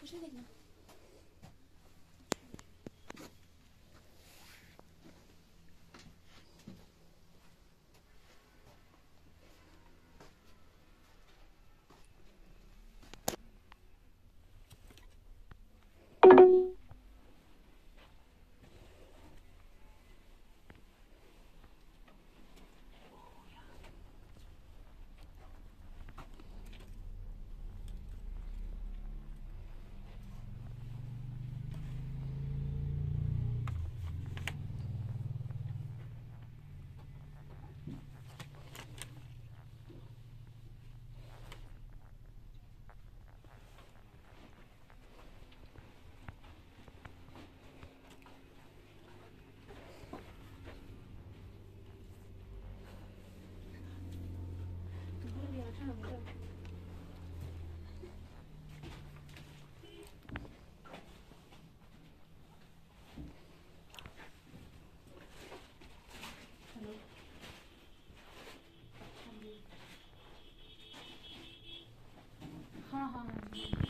不是那个。Hello。好好。